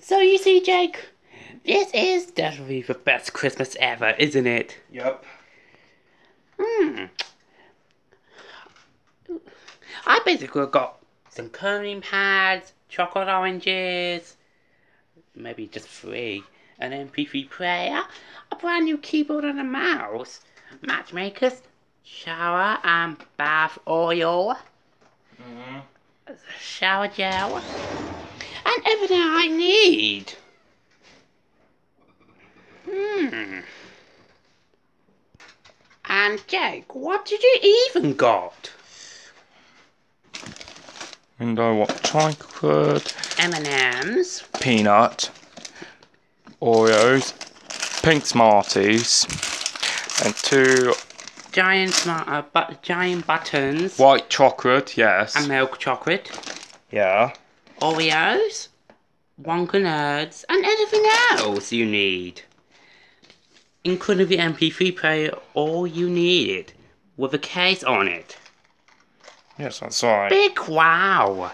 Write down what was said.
So you see, Jake, this is definitely the best Christmas ever, isn't it? Yep. Hmm. I basically got some curling pads, chocolate oranges, maybe just three, an MP3 player, a brand new keyboard and a mouse, matchmakers, shower and bath oil, hmm shower gel, and everything I need. Hmm. And Jake, what did you even got? Window what? Chocolate, M&M's, peanut, Oreos, pink Smarties, and two giant smart, uh, but giant buttons, white chocolate. Yes. and milk chocolate, yeah. Oreos, Wonka Nerds, and anything else you need. Including the MP3 player, all you needed, with a case on it. Yes, that's right. Big wow!